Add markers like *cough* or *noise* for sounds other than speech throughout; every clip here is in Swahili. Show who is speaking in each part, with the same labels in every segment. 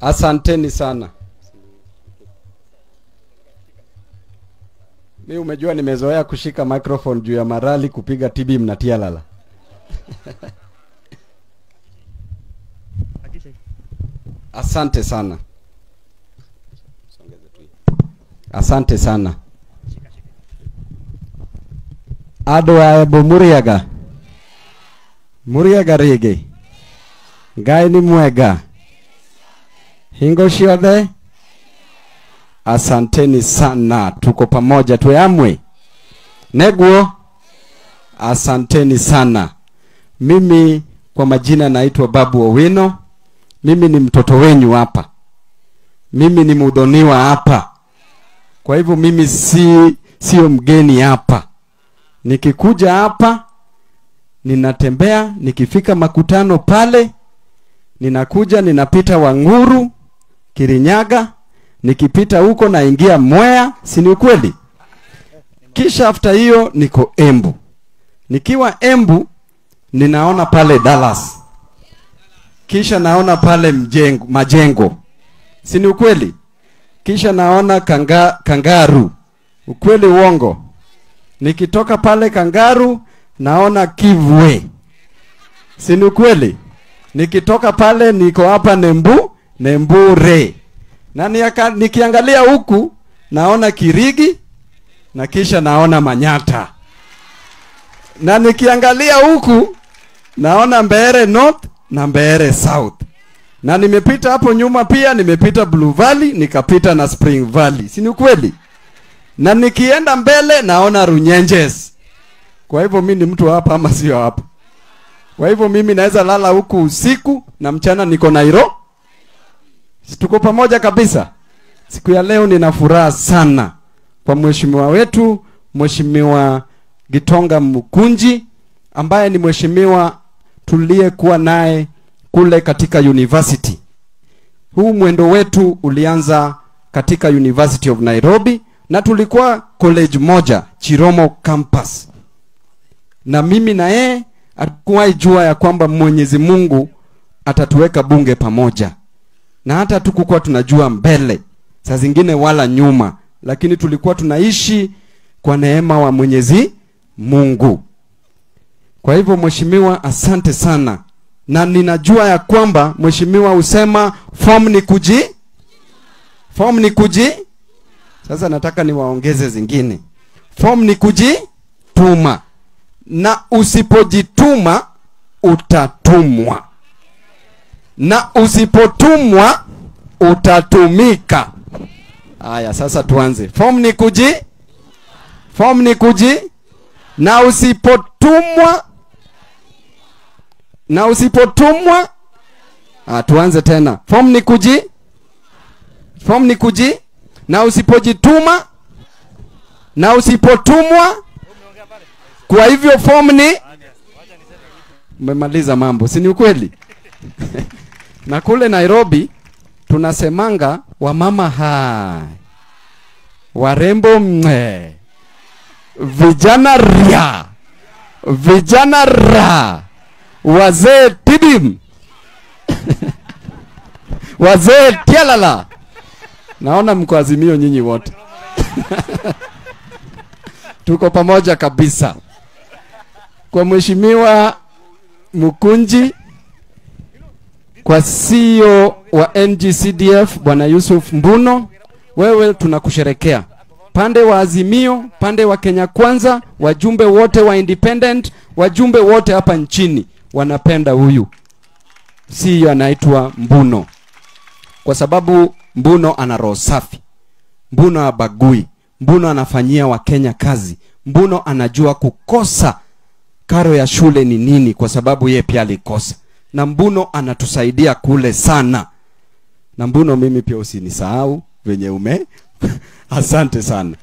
Speaker 1: Asanteni sana. Mi umejua nimezoea kushika microphone juu ya marali kupiga TB mnatia lala. *laughs* Asante sana. Asante sana. Adwaebo Muriaga. Muriaga rege. Ngai ni mwega. Hingo ciothe. Asanteni sana, tuko pamoja, tweamwe neguo. Asanteni sana. Mimi kwa majina naitwa Babu Owino. Mimi ni mtoto wenyu hapa, mimi ni mudhoniwa hapa. Kwa hivyo mimi si sio mgeni hapa. Nikikuja hapa ninatembea, nikifika makutano pale ninakuja, ninapita Wanguru, Kirinyaga, nikipita huko naingia Mwea, si ni ukweli? Kisha after hiyo niko Embu. Nikiwa Embu ninaona pale Dallas, kisha naona pale mjengo, majengo, si ni ukweli? Kisha naona kanga, Kangaru, ukweli uongo? Nikitoka pale Kangaru naona Kivwe, si ni ukweli? Nikitoka pale niko hapa Nembu, Nembure na niaka, nikiangalia huku naona Kirigi na kisha naona Manyata na nikiangalia huku naona Mbeere North na Mbeere South na nimepita hapo nyuma pia nimepita Blue Valley nikapita na Spring Valley, si ni kweli? Na nikienda mbele naona Runyenjes. Kwa hivyo mimi ni mtu hapa ama sio hapa? Kwa hivyo mimi naweza lala huku usiku na mchana niko Nairo. Si tuko pamoja kabisa. Siku ya leo nina furaha sana kwa mheshimiwa wetu Mheshimiwa Gitonga mukunji ambaye ni mheshimiwa tuliyekuwa naye kule katika university. Huu mwendo wetu ulianza katika University of Nairobi na tulikuwa college moja Chiromo campus, na mimi na yeye hatukuwahi jua ya kwamba Mwenyezi Mungu atatuweka bunge pamoja, na hata tukukuwa tunajua mbele, saa zingine wala nyuma, lakini tulikuwa tunaishi kwa neema wa Mwenyezi Mungu. Kwa hivyo mheshimiwa, asante sana, na ninajua ya kwamba mheshimiwa husema form ni kuji form ni kuji. Sasa nataka niwaongeze zingine, form ni kujituma, na usipojituma utatumwa, na usipotumwa utatumika. Haya, sasa tuanze. Form ni kuji, form ni kuji, na usipotumwa na usipotumwa ah, tuanze tena. Form ni kuji, form ni kuji, na usipojituma na usipotumwa. Kwa hivyo form ni mmemaliza mambo, si ni ukweli? *laughs* na kule Nairobi tunasemanga wamama hai, warembo mwe, vijana ria, vijana ra wazee tidim wazee tialala. Naona mko Azimio nyinyi wote *laughs* tuko pamoja kabisa. Kwa mheshimiwa Mkunji, kwa CEO wa NGCDF bwana Yusuf Mbuno, wewe tunakusherekea pande wa Azimio, pande wa Kenya Kwanza, wajumbe wote wa independent, wajumbe wote hapa nchini wanapenda huyu. Si hiyo anaitwa Mbuno, kwa sababu Mbuno ana roho safi, Mbuno abagui, Mbuno anafanyia Wakenya kazi, Mbuno anajua kukosa karo ya shule ni nini, kwa sababu ye pia alikosa, na Mbuno anatusaidia kule sana. Na Mbuno, mimi pia usinisahau venye ume *laughs* asante sana.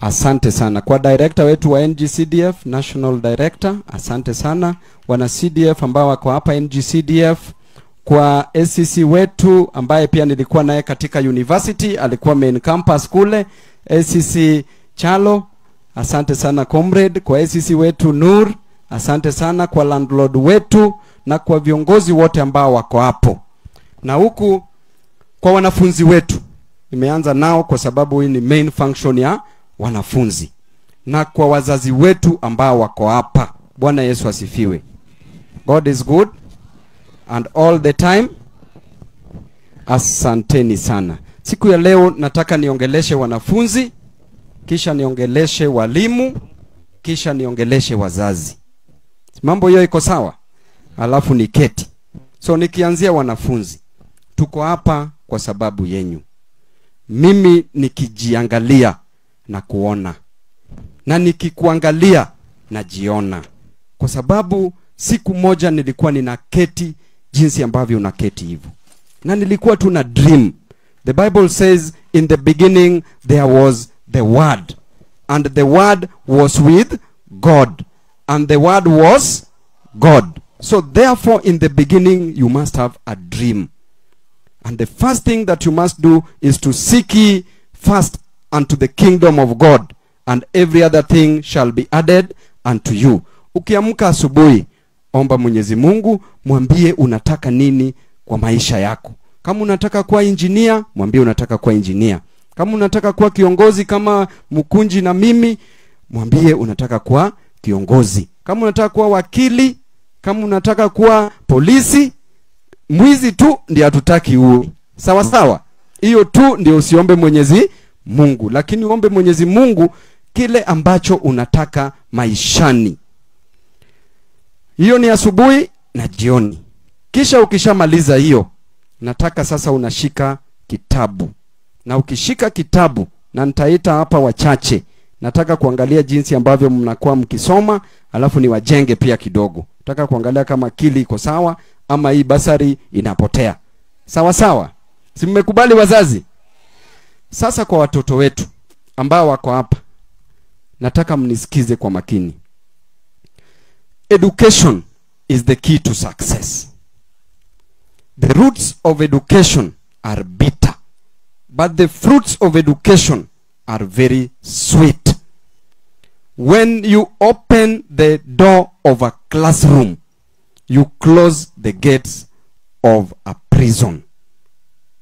Speaker 1: Asante sana. Kwa director wetu wa ngcdf national director asante sana. Wana cdf ambao wako hapa ngcdf kwa acc wetu ambaye pia nilikuwa naye katika university alikuwa main campus kule acc chalo. Asante sana comrade. Kwa acc wetu nur. Asante sana kwa landlord wetu na kwa viongozi wote ambao wako hapo. Na huku kwa wanafunzi wetu nimeanza nao kwa sababu hii ni main function ya wanafunzi na kwa wazazi wetu ambao wako hapa. Bwana yesu asifiwe. God is good and all the time. Asanteni sana. Siku ya leo nataka niongeleshe wanafunzi kisha niongeleshe walimu kisha niongeleshe wazazi. Mambo hiyo iko sawa? Alafu ni keti so nikianzia wanafunzi tuko hapa kwa sababu yenyu mimi nikijiangalia na kuona. Na nikikuangalia najiona. Kwa sababu siku moja nilikuwa ninaketi jinsi ambavyo unaketi hivyo na nilikuwa tu na dream. The bible says in the beginning there was the word and the word was with god and the word was god. So therefore in the beginning you must have a dream. And the first thing that you must do is to seek first unto the kingdom of God, and every other thing shall be added unto you. Ukiamka asubuhi, omba Mwenyezi Mungu, mwambie unataka nini kwa maisha yako. Kama unataka kuwa injinia, mwambie unataka kuwa injinia. Kama unataka kuwa kiongozi kama Mkunji na mimi, mwambie unataka kuwa kiongozi. Kama unataka kuwa wakili, kama unataka kuwa polisi, mwizi tu ndiye hatutaki huo sawa sawa hiyo tu ndio usiombe mwenyezi mungu. Lakini uombe mwenyezi mungu kile ambacho unataka maishani. Hiyo ni asubuhi na jioni. Kisha ukishamaliza hiyo nataka sasa unashika kitabu. Na ukishika kitabu na nitaita hapa wachache nataka kuangalia jinsi ambavyo mnakuwa mkisoma alafu niwajenge pia kidogo. Nataka kuangalia kama akili iko sawa ama hii basari inapotea. Sawa sawa? Si mmekubali wazazi sasa kwa watoto wetu ambao wako hapa nataka mnisikize kwa makini. Education is the key to success. The roots of education are bitter but the fruits of education are very sweet. When you open the door of a classroom you close the gates of a prison.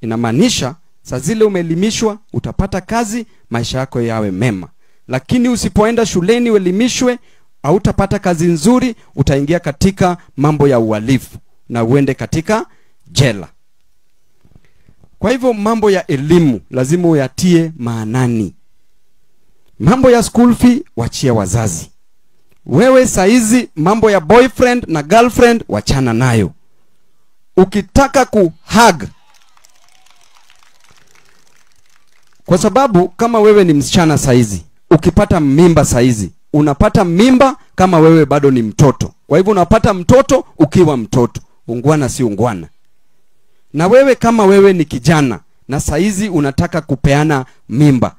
Speaker 1: Inamaanisha saa zile umeelimishwa utapata kazi maisha yako yawe mema. Lakini usipoenda shuleni uelimishwe hautapata kazi nzuri utaingia katika mambo ya uhalifu na uende katika jela. Kwa hivyo mambo ya elimu lazima uyatie maanani. Mambo ya school fee wachia wazazi. Wewe saizi mambo ya boyfriend na girlfriend wachana nayo. Ukitaka kuhag kwa sababu kama wewe ni msichana saizi ukipata mimba saizi unapata mimba kama wewe bado ni mtoto. Kwa hivyo unapata mtoto ukiwa mtoto ungwana si ungwana. Na wewe kama wewe ni kijana na saizi unataka kupeana mimba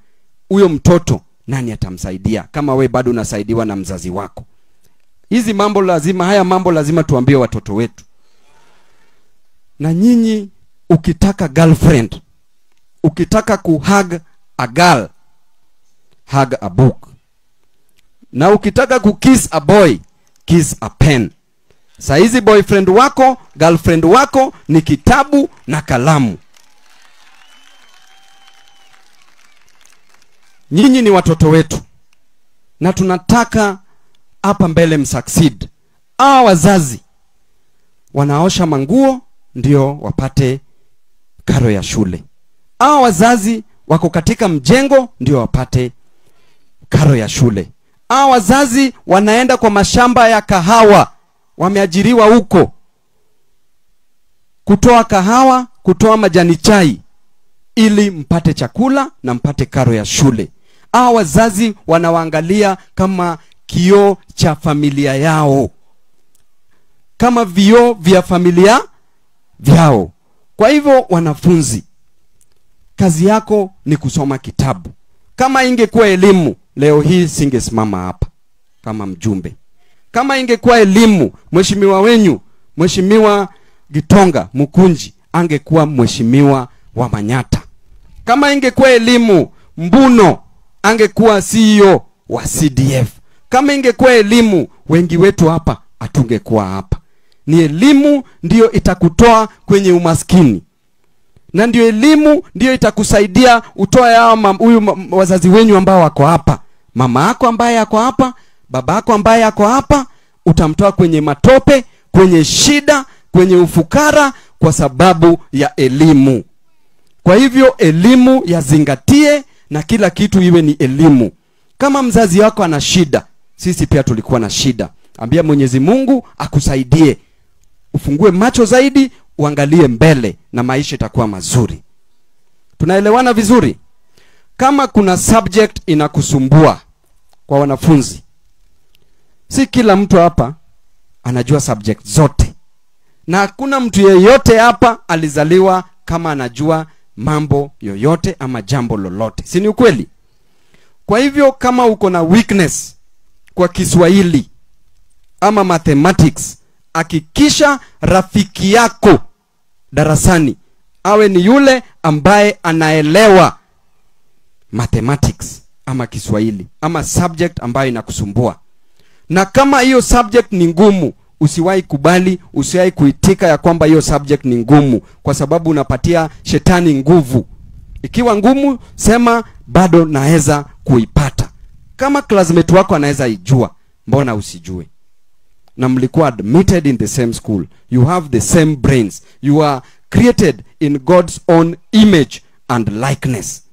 Speaker 1: huyo mtoto nani atamsaidia kama wewe bado unasaidiwa na mzazi wako? Hizi mambo lazima haya mambo lazima tuambie watoto wetu. Na nyinyi ukitaka girlfriend ukitaka kuhug a girl hug a book. Na ukitaka kukiss a boy kiss a pen. Saizi boyfriend wako girlfriend wako ni kitabu na kalamu. Nyinyi ni watoto wetu. Na tunataka hapa mbele msucceed. Hawa wazazi wanaosha manguo ndio wapate karo ya shule hawa wazazi wako katika mjengo ndio wapate karo ya shule. Hawa wazazi wanaenda kwa mashamba ya kahawa. Wameajiriwa huko. Kutoa kahawa kutoa majani chai ili mpate chakula na mpate karo ya shule. Hawa wazazi wanawaangalia kama kioo cha familia yao. Kama vioo vya familia vyao. Kwa hivyo wanafunzi kazi yako ni kusoma kitabu. Kama ingekuwa elimu leo hii singesimama hapa kama mjumbe. Kama ingekuwa elimu mheshimiwa wenyu mheshimiwa gitonga mkunji angekuwa mheshimiwa wa manyata. Kama ingekuwa elimu mbuno angekuwa ceo wa cdf kama ingekuwa elimu wengi wetu hapa atungekuwa hapa. Ni elimu ndiyo itakutoa kwenye umaskini na ndio elimu ndio itakusaidia utoe hao huyu wazazi wenyu ambao wako hapa. Mama yako ambaye ako hapa baba yako ambaye ako hapa utamtoa kwenye matope kwenye shida kwenye ufukara kwa sababu ya elimu. Kwa hivyo elimu yazingatie na kila kitu iwe ni elimu. Kama mzazi wako ana shida sisi pia tulikuwa na shida. Ambia mwenyezi mungu akusaidie. Ufungue macho zaidi uangalie mbele na maisha itakuwa mazuri. Tunaelewana vizuri? Kama kuna subject inakusumbua kwa wanafunzi si kila mtu hapa anajua subject zote. Na hakuna mtu yeyote hapa alizaliwa kama anajua mambo yoyote ama jambo lolote. Si ni ukweli? Kwa hivyo kama uko na weakness kwa kiswahili ama mathematics hakikisha rafiki yako darasani. Awe ni yule ambaye anaelewa mathematics ama kiswahili ama subject ambayo inakusumbua. Na kama hiyo subject ni ngumu usiwahi kubali usiwahi kuitika ya kwamba hiyo subject ni ngumu kwa sababu unapatia shetani nguvu. Ikiwa ngumu sema bado naweza kuipata. Kama classmate wako anaweza ijua mbona usijue na mlikuwa admitted in the same school. You have the same brains. You are created in god's own image and likeness.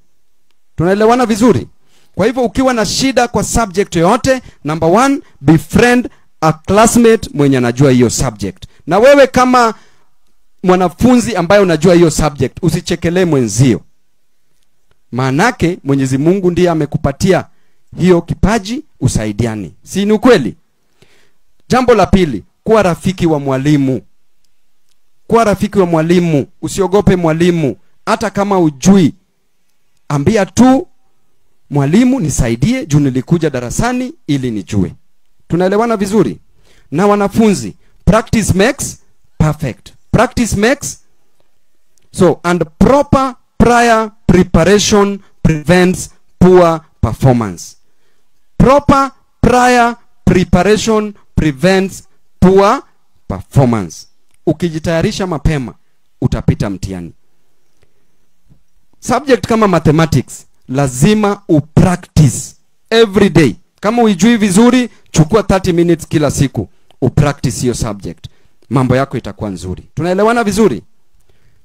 Speaker 1: Tunaelewana vizuri? Kwa hivyo ukiwa na shida kwa subject yoyote number one befriend a classmate mwenye anajua hiyo subject. Na wewe kama mwanafunzi ambaye unajua hiyo subject usichekelee mwenzio. Maanake mwenyezi mungu ndiye amekupatia hiyo kipaji usaidiani. Si ni ukweli jambo la pili kuwa rafiki wa mwalimu. Kuwa rafiki wa mwalimu. Usiogope mwalimu. Hata kama ujui ambia tu mwalimu nisaidie. Juu nilikuja darasani ili nijue. Tunaelewana vizuri? Na wanafunzi practice makes perfect. Practice makes so and proper prior preparation prevents poor performance. Proper prior preparation prevents poor performance. Ukijitayarisha mapema utapita mtihani. Subject kama mathematics lazima upractice every day. Kama uijui vizuri chukua 30 minutes kila siku upractice hiyo subject. Mambo yako itakuwa nzuri. Tunaelewana vizuri?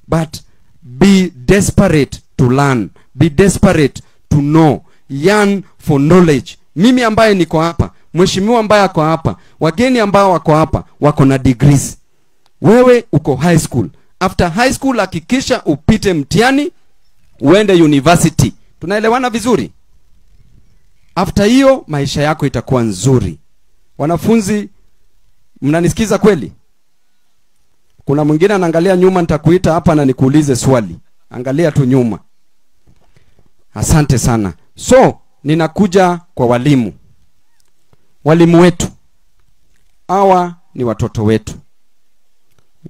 Speaker 1: But be desperate to learn. Be desperate to know. Yearn for knowledge. Mimi ambaye niko hapa mheshimiwa ambaye ako hapa wageni ambao wako hapa wako na degrees. Wewe uko high school. After high school hakikisha upite mtihani uende university. Tunaelewana vizuri? After hiyo maisha yako itakuwa nzuri. Wanafunzi mnanisikiza kweli? Kuna mwingine anaangalia nyuma nitakuita hapa na nikuulize swali. Angalia tu nyuma. Asante sana. So ninakuja kwa walimu walimu wetu. Hawa ni watoto wetu.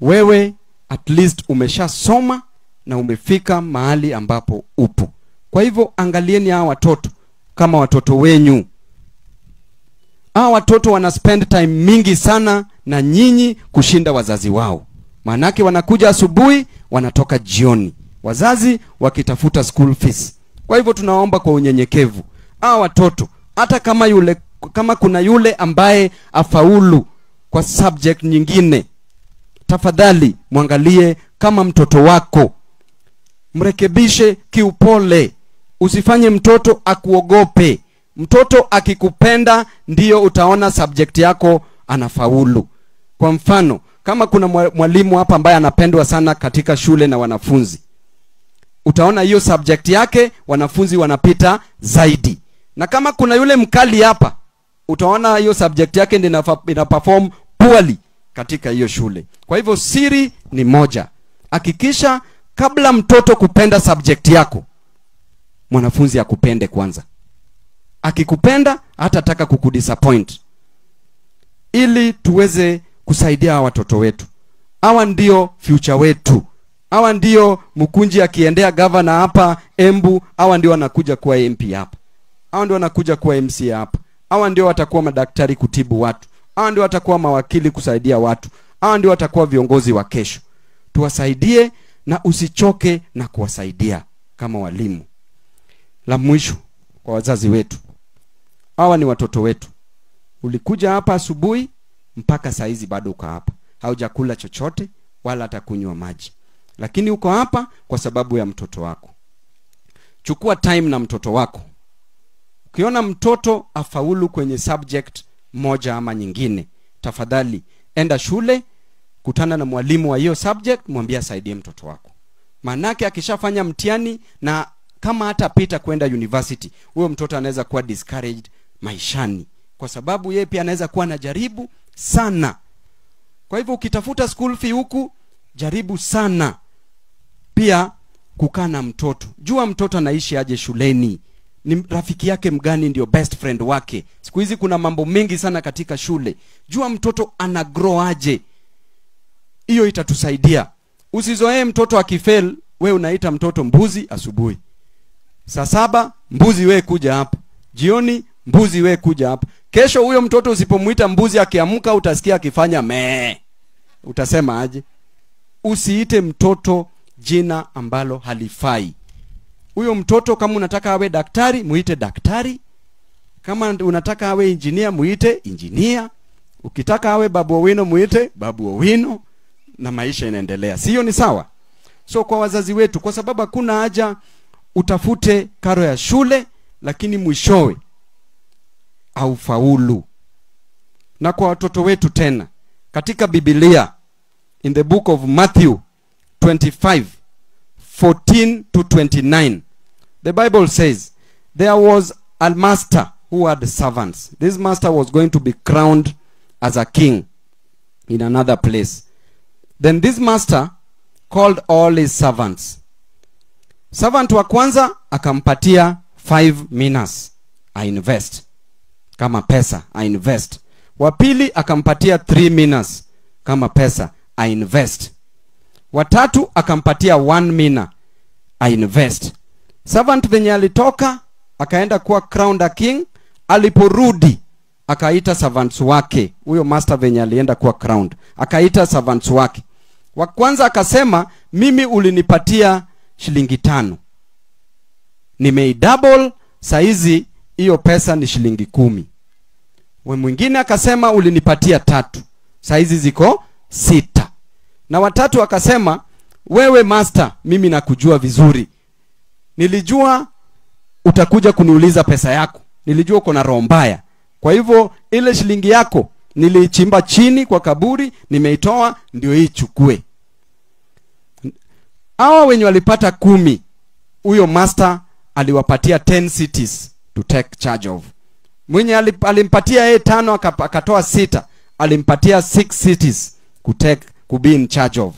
Speaker 1: Wewe at least umeshasoma na umefika mahali ambapo upo. Kwa hivyo angalieni hawa watoto kama watoto wenyu. Hawa watoto wana spend time mingi sana na nyinyi kushinda wazazi wao. Maanake wanakuja asubuhi wanatoka jioni. Wazazi wakitafuta school fees. Kwa hivyo tunaomba kwa unyenyekevu. Hawa watoto hata kama yule kama kuna yule ambaye afaulu kwa subject nyingine tafadhali mwangalie kama mtoto wako. Mrekebishe kiupole. Usifanye mtoto akuogope. Mtoto akikupenda ndiyo utaona subject yako anafaulu. Kwa mfano kama kuna mwalimu hapa ambaye anapendwa sana katika shule na wanafunzi utaona hiyo subject yake wanafunzi wanapita zaidi. Na kama kuna yule mkali hapa utaona hiyo subject yake ndio ina perform poorly katika hiyo shule. Kwa hivyo siri ni moja. Hakikisha kabla mtoto kupenda subject yako mwanafunzi akupende kwanza. Akikupenda hatataka kukudisappoint. Ili tuweze kusaidia hawa watoto wetu. Hawa ndio future wetu. Hawa ndio mkunji akiendea gavana hapa embu hawa ndio wanakuja kuwa mp hapa. Hawa ndio wanakuja kuwa MC hapa hawa ndio watakuwa madaktari kutibu watu. Hawa ndio watakuwa mawakili kusaidia watu. Hawa ndio watakuwa viongozi wa kesho. Tuwasaidie na usichoke na kuwasaidia kama walimu. La mwisho kwa wazazi wetu. Hawa ni watoto wetu. Ulikuja hapa asubuhi mpaka saa hizi bado uko hapa. Haujakula chochote wala hata kunywa maji. Lakini uko hapa kwa sababu ya mtoto wako. Chukua time na mtoto wako ukiona mtoto afaulu kwenye subject moja ama nyingine tafadhali enda shule kutana na mwalimu wa hiyo subject mwambie asaidie mtoto wako. Maanake akishafanya mtihani na kama hata pita kwenda university huyo mtoto anaweza kuwa discouraged maishani kwa sababu yeye pia anaweza kuwa anajaribu sana. Kwa hivyo ukitafuta school fee huku jaribu sana. Pia kukaa na mtoto. Jua mtoto anaishi aje shuleni ni rafiki yake mgani ndio best friend wake? Siku hizi kuna mambo mengi sana katika shule. Jua mtoto ana grow aje? Hiyo itatusaidia. Usizoee mtoto akifel we unaita mtoto mbuzi asubuhi. Saa saba mbuzi we kuja hapa. Jioni mbuzi we kuja hapa. Kesho huyo mtoto usipomwita mbuzi akiamka utasikia akifanya mee utasema aje? Usiite mtoto jina ambalo halifai huyo mtoto kama unataka awe daktari muite daktari. Kama unataka awe injinia muite injinia ukitaka awe babu owino muite babu owino na maisha inaendelea. Sio ni sawa? So kwa wazazi wetu kwa sababu hakuna haja utafute karo ya shule lakini mwishowe aufaulu na kwa watoto wetu tena katika bibilia in the book of matthew 25 14 to 29 the bible says there was a master who had servants. This master was going to be crowned as a king in another place. Then this master called all his servants. Servant wa kwanza akampatia five minas I invest. kama pesa I wa pili akampatia three minas kama pesa ainvest watatu akampatia 1 mina ainvest. Servant venye alitoka akaenda kuwa crowned a king. Aliporudi akaita servants wake. Huyo master venye alienda kuwa crowned akaita servants wake. Wa kwanza akasema mimi ulinipatia shilingi tano. Nimeidouble saizi hiyo pesa ni shilingi kumi. We mwingine akasema ulinipatia tatu saizi ziko sita na watatu akasema wewe master mimi nakujua vizuri. Nilijua utakuja kuniuliza pesa yako. Nilijua uko na roho mbaya. Kwa hivyo ile shilingi yako niliichimba chini kwa kaburi nimeitoa ndio hii chukue hawa wenye walipata kumi huyo master aliwapatia 10 cities to take charge of. Mwenye alimpatia yeye tano akatoa sita alimpatia 6 cities kutake kube in charge of.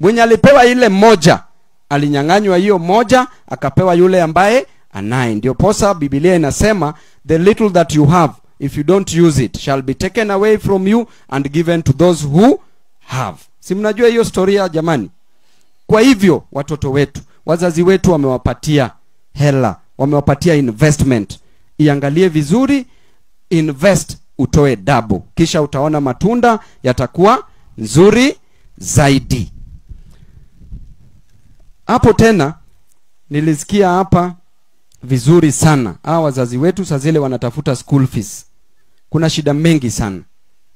Speaker 1: Mwenye alipewa ile moja alinyang'anywa hiyo moja akapewa yule ambaye anaye. Ndio posa Biblia inasema the little that you have if you don't use it shall be taken away from you and given to those who have. Si mnajua hiyo storia jamani? Kwa hivyo watoto wetu wazazi wetu wamewapatia hela wamewapatia investment. Iangalie vizuri invest utoe double kisha utaona matunda yatakuwa nzuri zaidi. Hapo tena nilisikia hapa vizuri sana. Hawa wazazi wetu saa zile wanatafuta school fees. Kuna shida mengi sana.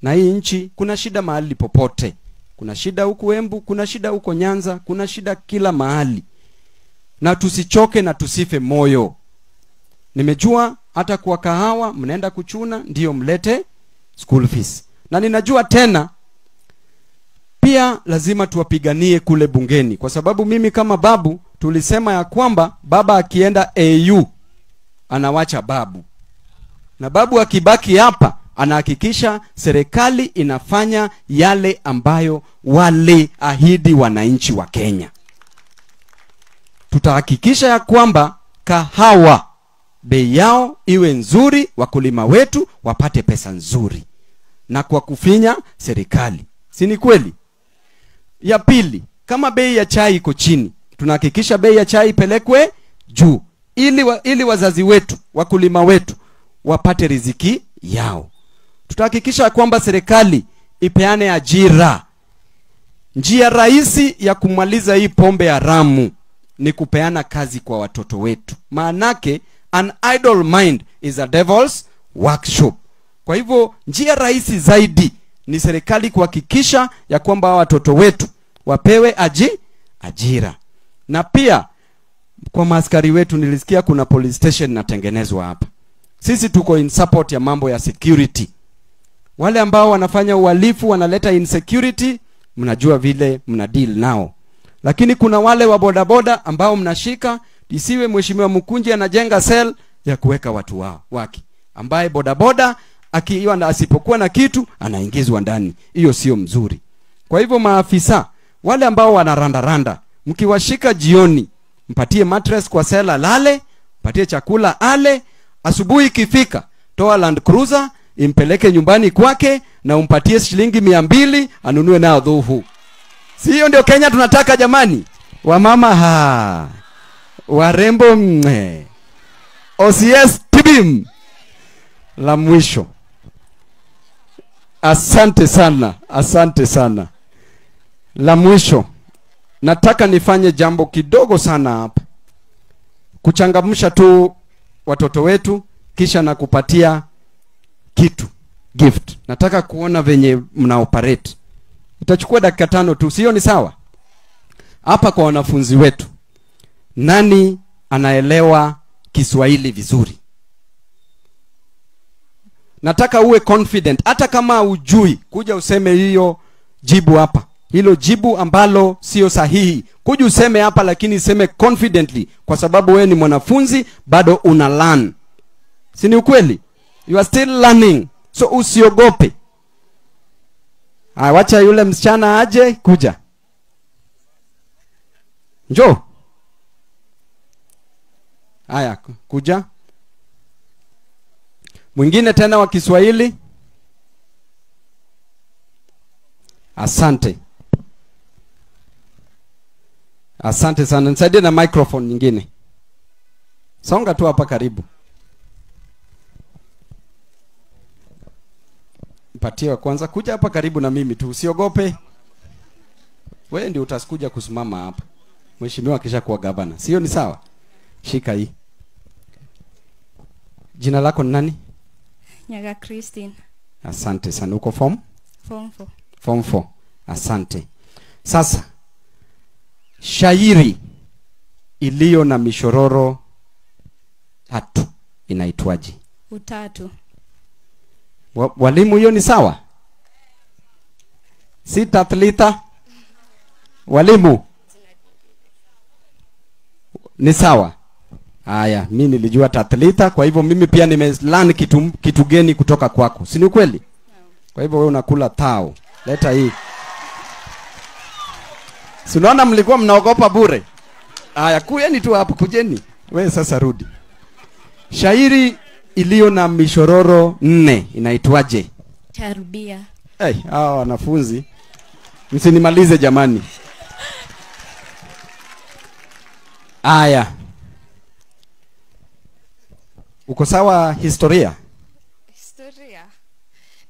Speaker 1: Na hii nchi kuna shida mahali popote. Kuna shida huku embu kuna shida huko nyanza kuna shida kila mahali. Na tusichoke na tusife moyo. Nimejua hata kwa kahawa mnaenda kuchuna ndiyo mlete school fees. Na ninajua tena pia lazima tuwapiganie kule bungeni. Kwa sababu mimi kama babu tulisema ya kwamba baba akienda au anawacha babu. Na babu akibaki hapa anahakikisha serikali inafanya yale ambayo waliahidi wananchi wa kenya. Tutahakikisha ya kwamba kahawa bei yao iwe nzuri wakulima wetu wapate pesa nzuri. Na kwa kufinya serikali. Si ni kweli ya pili kama bei ya chai iko chini tunahakikisha bei ya chai ipelekwe juu ili, wa, ili wazazi wetu wakulima wetu wapate riziki yao. Tutahakikisha kwamba serikali ipeane ajira. Njia rahisi ya kumaliza hii pombe haramu ni kupeana kazi kwa watoto wetu. Maanake an idle mind is a devil's workshop. Kwa hivyo njia rahisi zaidi ni serikali kuhakikisha ya kwamba watoto wetu wapewe aji ajira. Na pia kwa maaskari wetu nilisikia kuna police station inatengenezwa hapa. Sisi tuko in support ya mambo ya security. Wale ambao wanafanya uhalifu wanaleta insecurity mnajua vile mna deal nao. Lakini kuna wale wa bodaboda ambao mnashika isiwe mheshimiwa mkunji anajenga sel ya kuweka watu wao wake ambaye bodaboda akiwa na asipokuwa na kitu anaingizwa ndani. Hiyo sio mzuri. Kwa hivyo maafisa wale ambao wanarandaranda mkiwashika jioni mpatie mattress kwa sela lale mpatie chakula ale asubuhi ikifika toa land cruiser impeleke nyumbani kwake na umpatie shilingi mia mbili anunue nayo dhuhu. Si hiyo ndio kenya tunataka jamani? Wamama ha warembo mwe. Ocs tibim la mwisho asante sana asante sana. La mwisho nataka nifanye jambo kidogo sana hapa. Kuchangamsha tu watoto wetu kisha na kupatia kitu gift. Nataka kuona venye mna operate. Itachukua dakika tano tu sio ni sawa? Hapa kwa wanafunzi wetu nani anaelewa kiswahili vizuri nataka uwe confident. Hata kama ujui kuja useme hiyo jibu hapa. Hilo jibu ambalo sio sahihi. Kuja useme hapa lakini seme confidently kwa sababu wewe ni mwanafunzi bado una learn. Si ni ukweli? You are still learning. So usiogope. Aya, wacha yule msichana aje kuja. Njoo. Haya kuja mwingine tena wa kiswahili? Asante. Asante sana. Nisaidie na microphone nyingine. Songa tu hapa karibu. Mpatie wa kwanza. Kuja hapa karibu na mimi tu. Usiogope. Wewe ndio utakuja kusimama hapa. Mheshimiwa akisha kuwa gavana. Sio ni sawa? Shika hii. Jina lako ni nani
Speaker 2: Nyaga Christine,
Speaker 1: asante sana. Uko form?
Speaker 2: Form 4.
Speaker 1: form 4 asante. Sasa shairi iliyo na mishororo tatu inaitwaje?
Speaker 2: Utatu.
Speaker 1: Wa, walimu hiyo ni sawa? Si tathlita walimu ni sawa haya mimi nilijua tathlita kwa hivyo mimi pia nimelearn kitu, kitu geni kutoka kwako. Si ni kweli? kwa hivyo wewe unakula tao. Leta hii. Si unaona mlikuwa mnaogopa bure? Haya kuyeni tu hapo kujeni. Wewe sasa rudi. Shairi iliyo na mishororo nne inaitwaje?
Speaker 2: Tarbia.
Speaker 1: hey, hawa wanafunzi. Msinimalize jamani. Aya uko sawa historia
Speaker 3: Historia.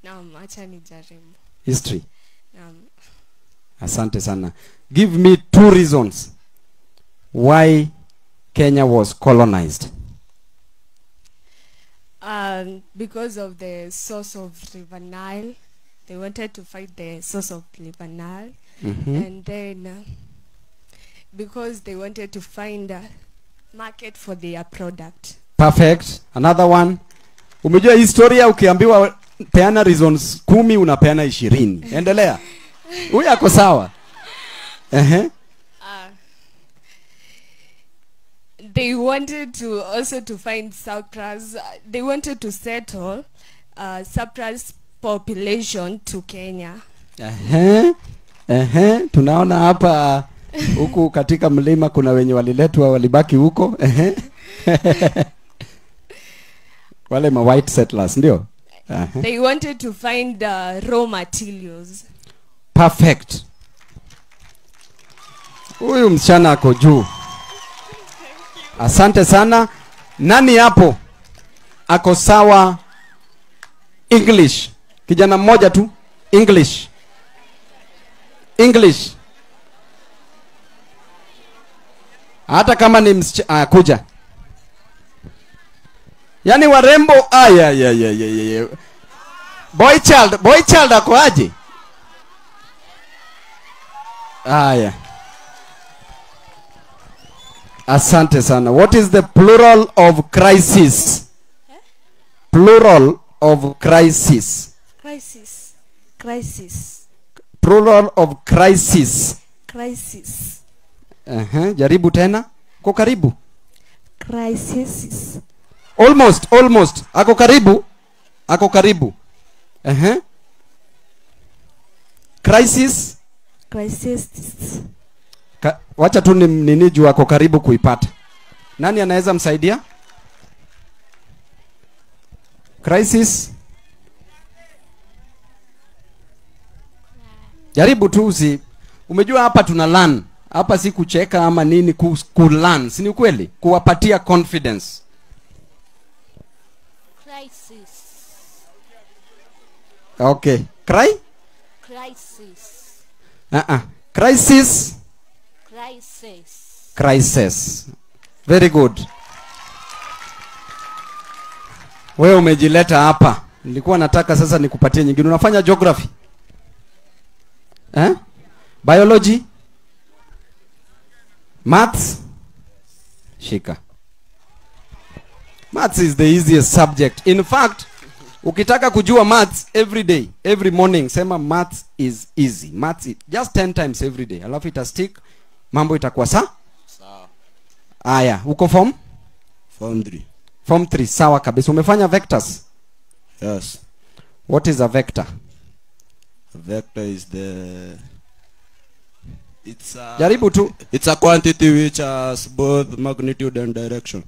Speaker 3: Naam, acha nijaribu.
Speaker 1: history
Speaker 3: Naam.
Speaker 1: asante sana give me two reasons why kenya was colonized
Speaker 3: Um, because of the source of River Nile, they wanted to fight the source of River Nile,
Speaker 1: mm-hmm.
Speaker 3: and then uh, because they wanted to find a market for their product.
Speaker 1: Perfect another one umejua historia ukiambiwa peana reasons kumi unapeana ishirini endelea huyu ako sawa Ehe.
Speaker 3: Uh, they wanted to also to find surplus. Uh, they wanted to settle uh, surplus population to Kenya.
Speaker 1: Ehe. Ehe. tunaona hapa huku katika mlima kuna wenye waliletwa walibaki huko Ehe. *laughs* wale ma white settlers ndio? Uh-huh.
Speaker 3: They wanted to find uh, raw materials.
Speaker 1: perfect. Huyu msichana ako juu. Asante sana. Nani hapo? Ako sawa. English. Kijana mmoja tu. English. English. Hata kama ni msichana ah, kuja yaani warembo aya ya ya ya ya ya boy child boy child ako aje haya asante sana what is the plural of crisis plural of crisis
Speaker 3: Crisis. Crisis.
Speaker 1: plural of crisis
Speaker 3: Crisis.
Speaker 1: uh-huh. jaribu tena ko karibu
Speaker 3: Crisis.
Speaker 1: Almost almost. Ako karibu. Ako karibu. Uh-huh. crisis.
Speaker 3: Crisis.
Speaker 1: Ka, wacha tu ni- nini juu ako karibu kuipata. Nani anaweza msaidia? Crisis. Jaribu tu usi umejua hapa tuna learn. Hapa si kucheka ama nini ku, ku learn. Si ni kweli? Kuwapatia confidence
Speaker 4: Crisis.
Speaker 1: Okay. Cry?
Speaker 4: Crisis.
Speaker 1: uh-uh. crisis?
Speaker 4: Crisis.
Speaker 1: crisis. Very good. Wewe umejileta hapa. Nilikuwa nataka sasa nikupatie nyingine. Unafanya geography? Eh? biology? Maths? Shika. Maths is the easiest subject. In fact ukitaka kujua maths every day every morning sema maths is easy maths is, just 10 times every day alafu itastick mambo itakuwa sa aya uko form
Speaker 5: Form 3.
Speaker 1: form 3 sawa kabisa umefanya vectors
Speaker 5: Yes.
Speaker 1: what is a vector
Speaker 5: A vector is the. It's a.
Speaker 1: jaribu tu
Speaker 5: It's a quantity which has both magnitude and direction.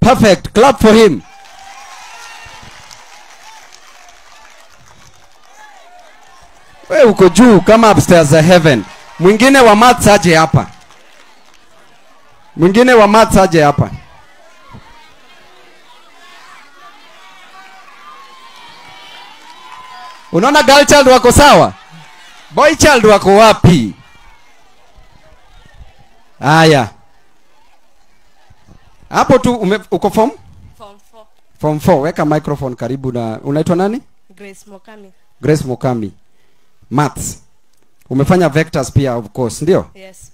Speaker 1: perfect clap for him we uko juu kama upstairs of heaven. Mwingine wa maths aje hapa? Mwingine wa maths aje hapa? Unaona girl child wako sawa? Boy child wako wapi? Haya. Hapo tu ume, uko form?
Speaker 3: Form 4.
Speaker 1: form 4 weka microphone karibu na unaitwa nani?
Speaker 3: Grace Mokami.
Speaker 1: grace mukami maths umefanya vectors pia of course ndio
Speaker 3: Yes.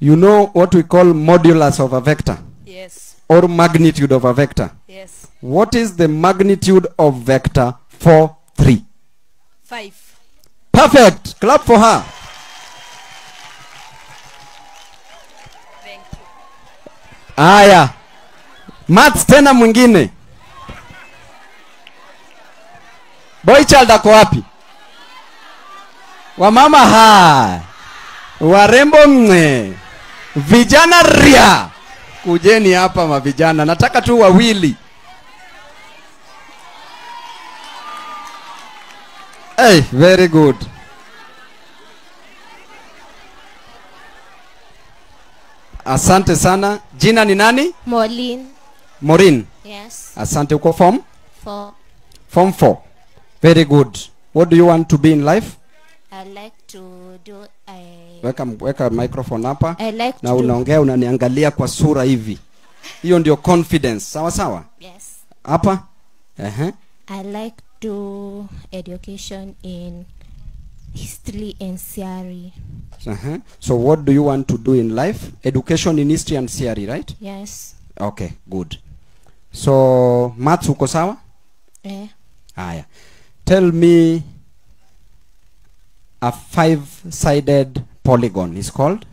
Speaker 1: you know what we call modulus of a vector
Speaker 3: Yes.
Speaker 1: or magnitude of a vector
Speaker 3: Yes.
Speaker 1: what is the magnitude of vector 4 3
Speaker 3: Five.
Speaker 1: perfect clap for her
Speaker 3: haya you.
Speaker 1: aya maths tena mwingine boy child ako wapi wamama ha warembo mwe vijana ria. Kujeni hapa mavijana nataka tu wawili. Hey, very good. Asante sana. Jina ni nani?
Speaker 4: Maureen.
Speaker 1: morin
Speaker 4: Yes.
Speaker 1: asante. Uko form?
Speaker 4: For
Speaker 1: form 4 very good. What do you want to be in life
Speaker 4: I like to do I
Speaker 1: weka, weka microphone hapa
Speaker 4: I like
Speaker 1: na unaongea unaniangalia kwa sura hivi hiyo ndio confidence sawa sawa
Speaker 4: yes.
Speaker 1: hapa uh-huh.
Speaker 4: I like to education in history and theory.
Speaker 1: Uh-huh. so what do you want to do in life education in history and theory right
Speaker 4: Yes.
Speaker 1: okay good so maths uko sawa
Speaker 4: Eh.
Speaker 1: haya tell me a five sided polygon is called?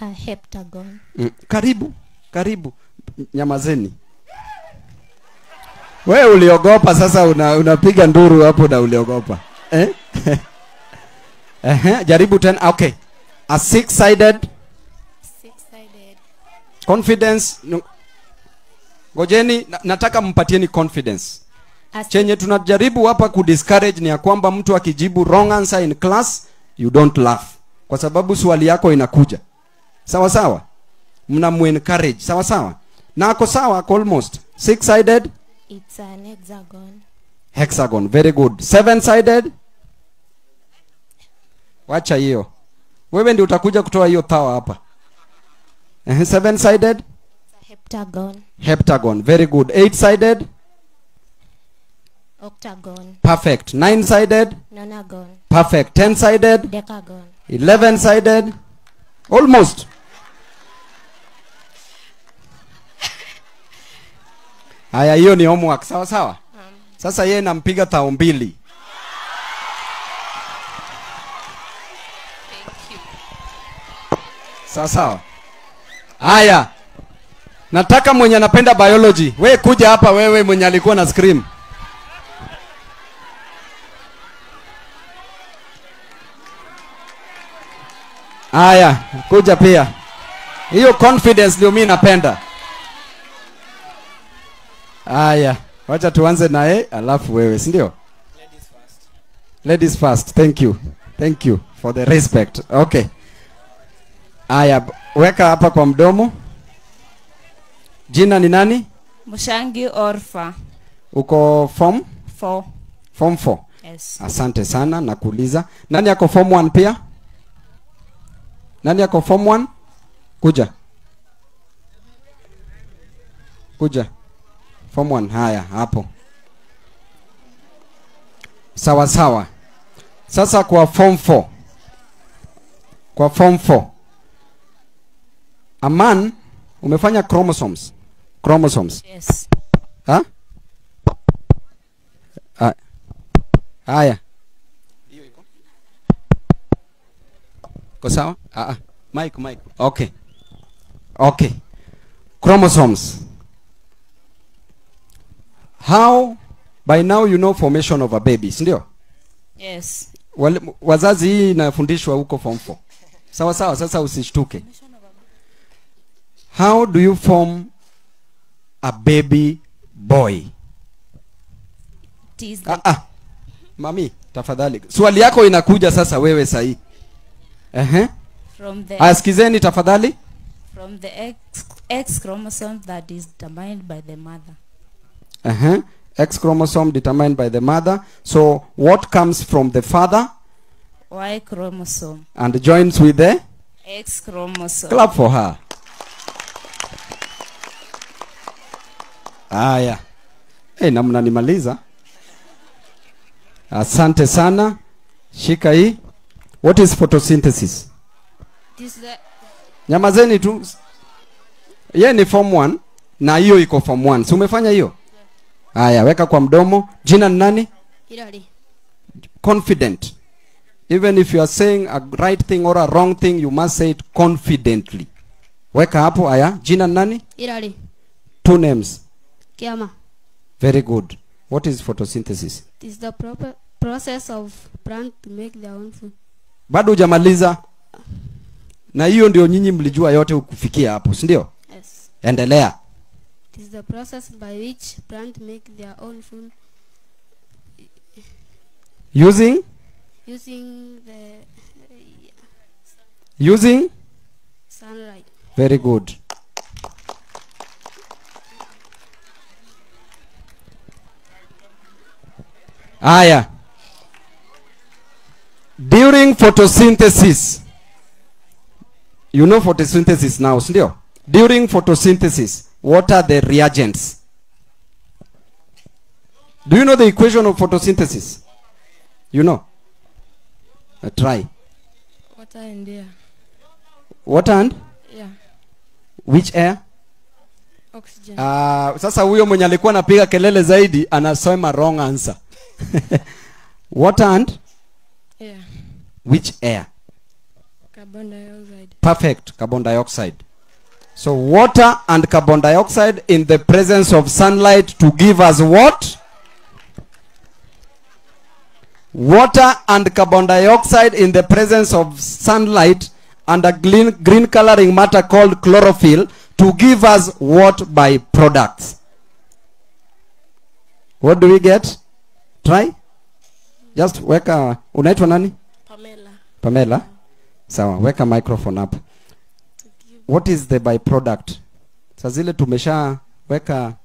Speaker 4: A heptagon.
Speaker 1: Mm, karibu karibu nyamazeni. We uliogopa sasa una, unapiga nduru hapo na uliogopa. Eh? *laughs* Ehe, jaribu tena okay. A six sided
Speaker 4: Six sided.
Speaker 1: confidence ngojeni nataka mpatieni confidence
Speaker 4: As
Speaker 1: chenye tunajaribu hapa kudiscourage ni ya kwamba mtu akijibu wrong answer in class you don't laugh. Kwa sababu swali yako inakuja. Sawa sawa? Mnamuencourage sawa sawa? Na ako sawa ako almost. Six sided
Speaker 4: it's an hexagon.
Speaker 1: hexagon. Very good. Seven sided wacha hiyo. Wewe ndi utakuja kutoa hiyo power hapa. Seven sided
Speaker 4: heptagon.
Speaker 1: heptagon. Very good. Eight sided
Speaker 4: Octagon.
Speaker 1: perfect. Nine sided
Speaker 4: Nonagon.
Speaker 1: perfect. Ten sided
Speaker 4: Decagon.
Speaker 1: 11 sided almost. Haya hiyo ni homework. Sawa sawa? Sasa yeye nampiga tao mbili. Sawa sawa. Haya. Nataka mwenye anapenda biology. We kuja hapa wewe mwenye alikuwa na scream haya kuja pia. Hiyo confidence ndio mi napenda. Haya wacha tuanze naye alafu wewe si ndio? Ladies first. Thank you. Thank you for the respect. Okay. Haya weka hapa kwa mdomo. Jina ni nani?
Speaker 3: Mshangi Orfa.
Speaker 1: uko form?
Speaker 3: Four.
Speaker 1: form 4
Speaker 3: Yes.
Speaker 1: asante sana nakuuliza. Nani ako form 1 pia nani ako? Form 1 kuja. Kuja. Form 1 haya hapo. Sawa sawa. Sasa kwa form 4 kwa form 4 aman umefanya chromosomes. Chromosomes.
Speaker 3: Yes.
Speaker 1: ha? Ha- haya ko sawa? Ah ah. Mike mike okay. Okay. Chromosomes. How by now you know formation of a baby si ndio
Speaker 3: Yes.
Speaker 1: Wale, wazazi hii inafundishwa huko form 4 sawa sawa sasa usishtuke. How do you form a baby boy? Ah, ah. mami tafadhali. Swali yako inakuja sasa wewe sahii Ehe.
Speaker 3: from the
Speaker 1: askizeni tafadhali
Speaker 2: from the X, X chromosome that is determined by the mother.
Speaker 1: Ehe. x chromosome determined by the mother so what comes from the father
Speaker 2: Y chromosome,
Speaker 1: and joins with the
Speaker 2: X chromosome.
Speaker 1: clap for her haya hey, namna nimaliza asante sana shika hii what is photosynthesis?
Speaker 2: This the
Speaker 1: nyamazeni tu. Ye ni form 1 na hiyo iko form 1 si umefanya hiyo? Haya yeah. weka kwa mdomo. Jina ni nani?
Speaker 2: Hilary.
Speaker 1: confident. Even if you are saying a right thing or a wrong thing you must say it confidently. Weka hapo haya. Jina ni nani?
Speaker 2: Hilary.
Speaker 1: two names.
Speaker 2: Kiama.
Speaker 1: very good. What is photosynthesis?
Speaker 2: It is the proper process of plant to make their own food.
Speaker 1: Bado hujamaliza. Na hiyo ndio nyinyi mlijua yote kufikia hapo si ndio?
Speaker 2: Yes.
Speaker 1: endelea.
Speaker 2: It is the process by which plant make their own food.
Speaker 1: Using?
Speaker 2: Using the uh,
Speaker 1: using?
Speaker 2: sunlight.
Speaker 1: very good. Haya during photosynthesis. You know photosynthesis now sindio? During photosynthesis what are the reagents? Do you know the equation of photosynthesis? You know? Uh, try.
Speaker 2: Water and air.
Speaker 1: water and?
Speaker 2: Yeah.
Speaker 1: which air?
Speaker 2: Oxygen.
Speaker 1: Ah, sasa huyo mwenye alikuwa anapiga kelele zaidi anasema wrong answer. *laughs* Water and. Which air?
Speaker 2: Carbon dioxide.
Speaker 1: perfect carbon dioxide. So water and carbon dioxide in the presence of sunlight to give us what? Water and carbon dioxide in the presence of sunlight and a green, green coloring matter called chlorophyll to give us what by products what do we get? Try. Just weka unaitwa nani
Speaker 6: Pamela.
Speaker 1: sawa weka microphone hapo what is the byproduct? Sa zile tumesha weka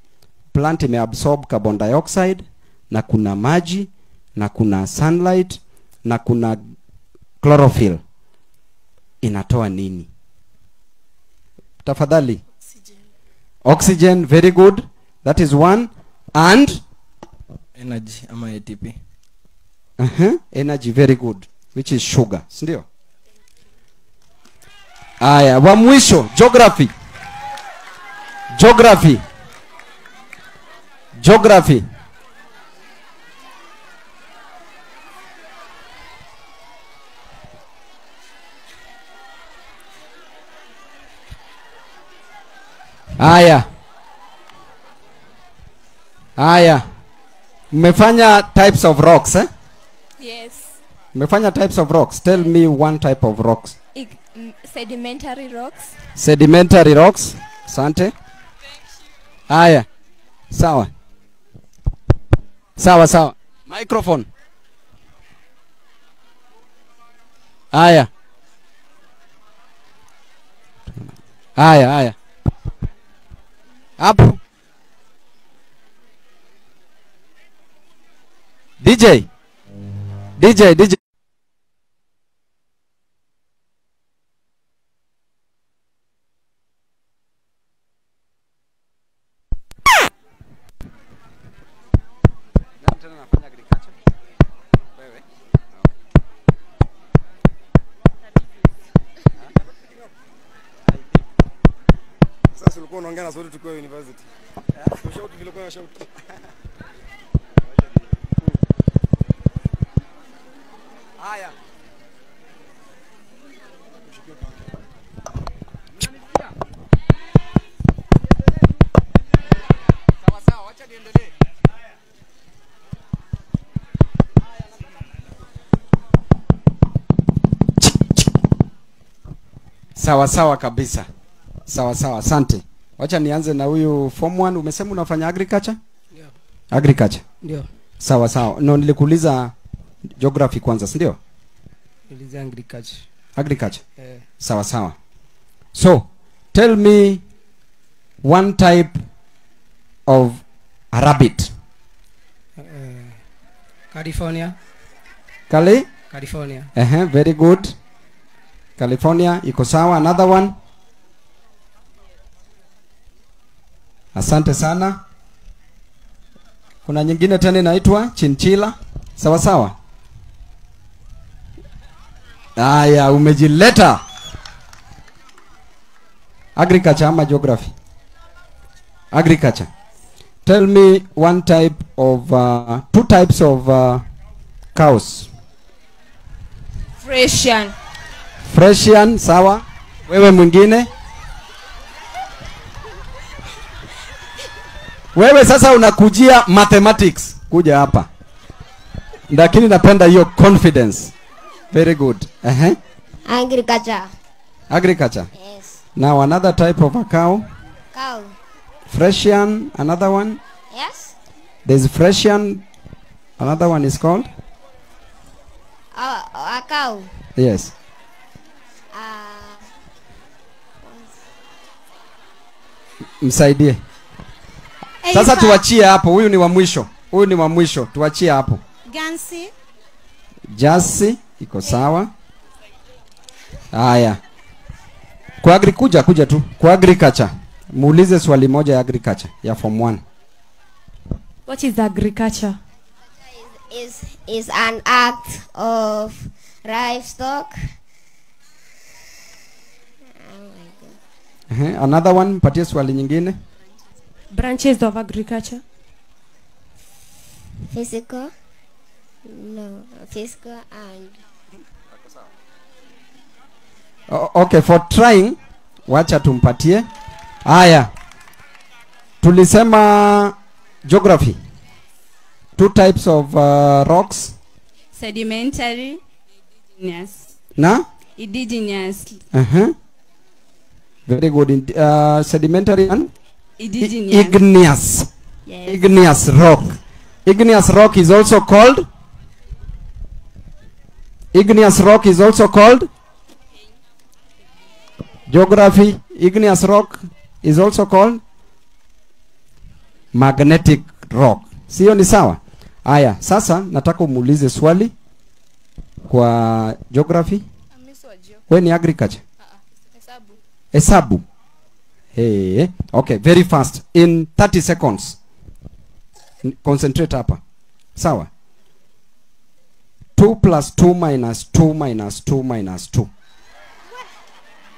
Speaker 1: plant imeabsorb carbon dioxide na kuna maji na kuna sunlight na kuna chlorophyll. Inatoa nini? Tafadhali.
Speaker 6: Oxygen.
Speaker 1: oxygen very good. That is one. And?
Speaker 7: Energy ama ATP
Speaker 1: uh-huh, energy very good which is sugar. Sindio aya wa mwisho geography. Geography. Geography. Haya haya mmefanya types of rocks eh?
Speaker 4: Yes.
Speaker 1: mmefanya types of rocks. Tell me one type of rocks.
Speaker 4: Sedimentary rocks.
Speaker 1: sedimentary rocks. Asante. Haya. Sawa. Sawa sawa. Microphone. Haya. Haya haya. Hapo. Dj dj dj
Speaker 8: ulikuwa unaongea na sauti tukiwa university. Shauti vile kwa shauti. Haya. Sawa sawa, acha niendelee.
Speaker 1: sawa sawa kabisa sawa sawa asante wacha nianze na huyu form 1 umesema unafanya agriculture?
Speaker 9: Ndio.
Speaker 1: agriculture.
Speaker 9: Ndio.
Speaker 1: sawa sawa. No nilikuuliza geography kwanza si ndio?
Speaker 9: Niliza agriculture.
Speaker 1: agriculture.
Speaker 9: Eh,
Speaker 1: sawa sawa. So tell me one type of a rabbit.
Speaker 9: Uh, California.
Speaker 1: kali
Speaker 9: California.
Speaker 1: uh -huh, very good. California iko sawa. Another one asante sana. Kuna nyingine tena inaitwa chinchila sawa sawa. Haya umejileta. Agriculture ama geography? Agriculture. Tell me one type of uh, two types of uh, cows.
Speaker 3: Freshian.
Speaker 1: Freshian, sawa. Wewe mwingine? Wewe sasa unakujia mathematics, kuja hapa. Lakini napenda hiyo confidence. Very good. Uh-huh.
Speaker 4: Agriculture.
Speaker 1: Agriculture.
Speaker 4: Yes.
Speaker 1: Now another type of a cow.
Speaker 4: Cow.
Speaker 1: Freshian, another one.
Speaker 4: Yes.
Speaker 1: There's Freshian. Another one is called?
Speaker 4: Uh, a cow.
Speaker 1: Yes.
Speaker 4: Uh,
Speaker 1: Msaidie. Sasa tuachie hapo. Huyu ni wa mwisho. Huyu ni wa mwisho. Tuachie hapo.
Speaker 4: Gansi.
Speaker 1: Jasi iko sawa. Haya, kwa agri kuja kuja tu kwa agriculture, muulize swali moja ya agriculture ya form 1.
Speaker 2: What is agriculture?
Speaker 4: is is an act of livestock. Oh my God.
Speaker 1: Another one, patie swali nyingine.
Speaker 2: Branches of agriculture?
Speaker 4: Physical. No, physical and
Speaker 1: O- okay, for trying, wacha tumpatie. Haya, tulisema geography, two types of uh, rocks
Speaker 10: Sedimentary, indigenous,
Speaker 1: na
Speaker 10: indigenous,
Speaker 1: uh-huh. very good uh, sedimentary and. Igneous.
Speaker 10: Yes.
Speaker 1: igneous rock. Igneous rock is also called? Igneous rock is also called? Geography. Igneous rock is also called? Magnetic rock. Sio ni sawa? Aya, sasa nataka umuulize swali kwa geography. We ni agriculture? Hesabu hey, okay very fast. In 30 seconds. Concentrate hapa. Sawa? 2 plus 2 minus 2 minus 2 minus 2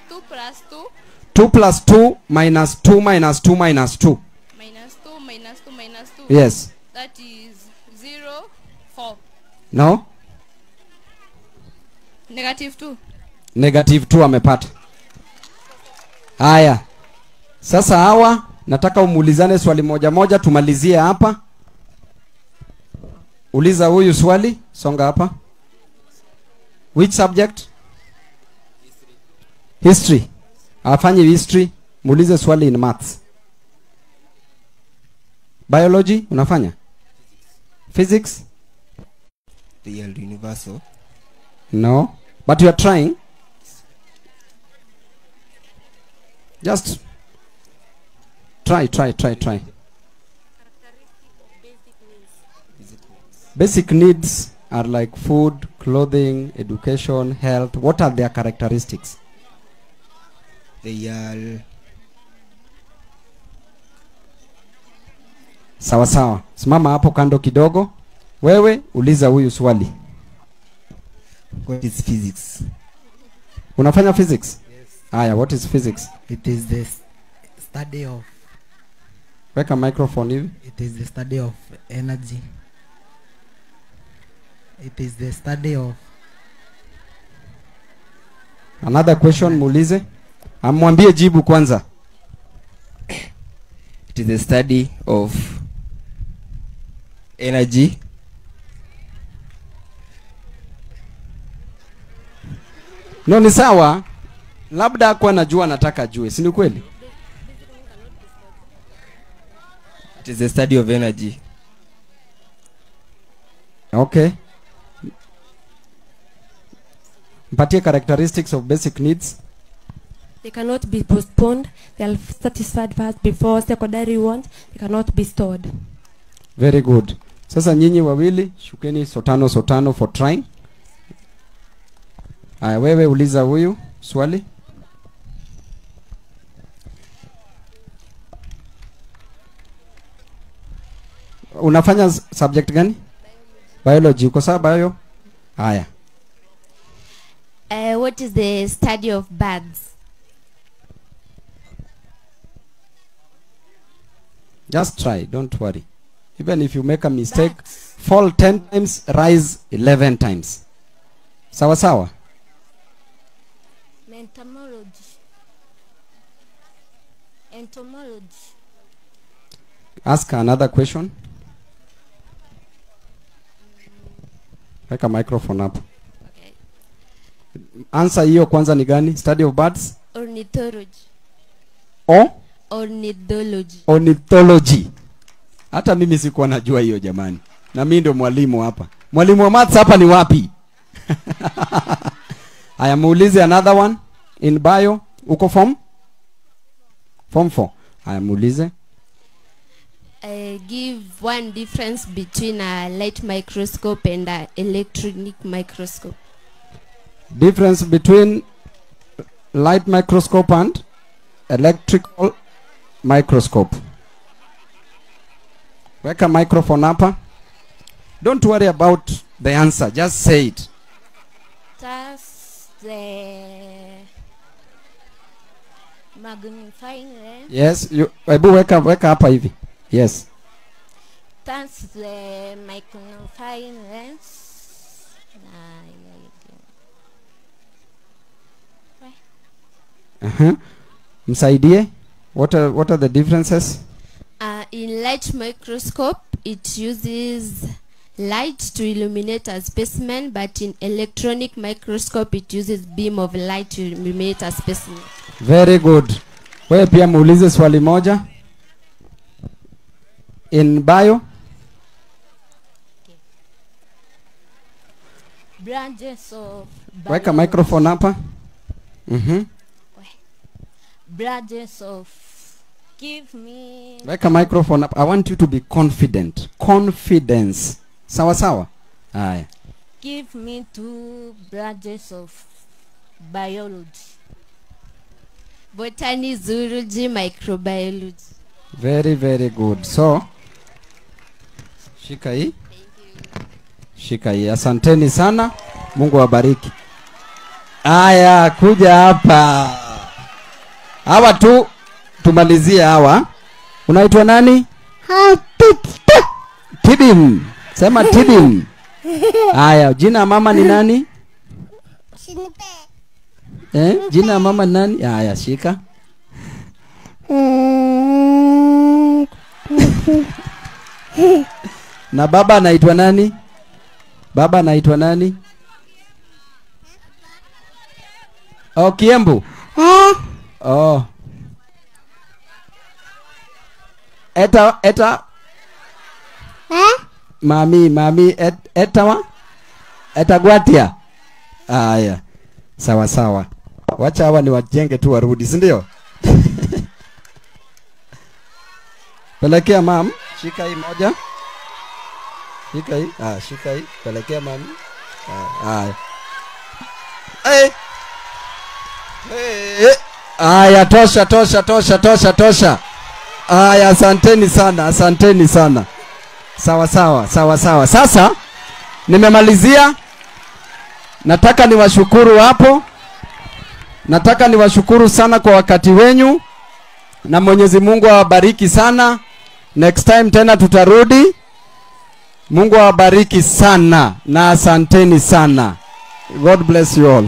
Speaker 3: 2 plus 2
Speaker 1: 2 plus 2 minus 2 minus 2 minus 2
Speaker 3: minus 2 minus 2 minus 2.
Speaker 1: Yes.
Speaker 3: That is 0, 4.
Speaker 1: no?
Speaker 3: Negative 2.
Speaker 1: negative 2 amepata. Haya sasa hawa nataka umuulizane swali moja moja tumalizie hapa. Uliza huyu swali songa hapa. Which subject? History. Afanye history muulize swali in maths. Biology unafanya? Physics?
Speaker 6: Real universal
Speaker 1: No, but you are trying. Just try, try, try, try. Basic needs are like food, clothing, education, health. What are their characteristics?
Speaker 6: they are
Speaker 1: Sawa sawa, simama hapo kando kidogo. Wewe uliza huyu swali.
Speaker 6: what is physics
Speaker 1: Unafanya physics? Haya, what is physics?
Speaker 11: It is the study of
Speaker 1: Weka microphone hivi.
Speaker 11: it is the study of energy. It is the study of
Speaker 1: Another question muulize. Amwambie jibu kwanza.
Speaker 6: it is the study of energy
Speaker 1: No, ni sawa. Labda hakuwa anajua anataka ajue, si ni kweli?
Speaker 6: it is the study of energy
Speaker 1: Okay. Mpatie characteristics of basic needs.
Speaker 12: They cannot be postponed. They are satisfied first before secondary ones. They cannot be stored.
Speaker 1: Very good. Sasa nyinyi wawili shukeni sotano sotano for trying. Aya, wewe uliza huyu swali. Unafanya subject gani? Biology. Uko sawa bio? Haya.
Speaker 4: Uh, what is the study of birds?
Speaker 1: Just try, don't worry. Even if you make a mistake, fall 10 times, rise 11 times. Sawa sawa?
Speaker 4: Entomology. Entomology.
Speaker 1: Ask another question. Weka microphone hapo. Okay. Answer hiyo kwanza ni gani? Study of birds?
Speaker 4: Ornithology.
Speaker 1: O?
Speaker 4: Ornithology.
Speaker 1: Ornithology. Hata mimi sikuwa najua hiyo jamani. Na mimi ndio mwalimu hapa. Mwalimu wa maths hapa ni wapi? *laughs* Aya, muulize another one in bio. Uko form? Form 4. Aya, muulize.
Speaker 4: Uh, give one difference between a light microscope and an electronic microscope.
Speaker 1: Difference between light microscope and electrical microscope. Weka microphone hapa. Don't worry about the answer, just say it.
Speaker 4: That's the magnifying lens.
Speaker 1: Yes, you hebu weka weka hapa hivi. Yes.
Speaker 4: That's the magnifying lens. Yeah.
Speaker 1: Uh-huh. Msaidie. What are what are the differences?
Speaker 4: Uh, in light microscope, it uses light to illuminate a specimen, but in electronic microscope, it uses beam of light to illuminate a specimen.
Speaker 1: Very good. Wewe pia muulize swali moja in bio?
Speaker 4: Branches of
Speaker 1: bio.
Speaker 4: Weka
Speaker 1: microphone hapa. Mhm.
Speaker 4: Mm Branches of give me
Speaker 1: Weka microphone up. I want you to be confident. Confidence. Sawa sawa? Haya.
Speaker 4: Give me two branches of biology. Botany, zoology, microbiology.
Speaker 1: Very very good. So shika hii. Shika hii. Asanteni sana. Mungu awabariki. Aya, kuja hapa. Hawa tu tumalizie hawa. Unaitwa nani? Tibim, sema Tibim. Aya, jina ya mama ni nani? Shinipe. eh, jina ya mama ni nani? Aya, shika *laughs* na baba anaitwa nani? Baba anaitwa nani? Oh kiembu. Oh. Eta eta. Eh? mami mami et, eta wa? etawa etagwatia haya sawa sawa. Wacha hawa ni wajenge tu warudi si ndio? *laughs* Pelekea mam shika hii moja shika hii ah, shika hii pelekea mami. Ah, haya. Eh. Eh, eh. haya tosha tosha tosha tosha tosha. Haya asanteni sana asanteni sana. Sawa sawa sawa sawa. Sasa nimemalizia. Nataka niwashukuru hapo. Nataka niwashukuru sana kwa wakati wenyu. Na mwenyezi mungu awabariki sana. Next time tena tutarudi mungu awabariki sana na asanteni sana. God bless you all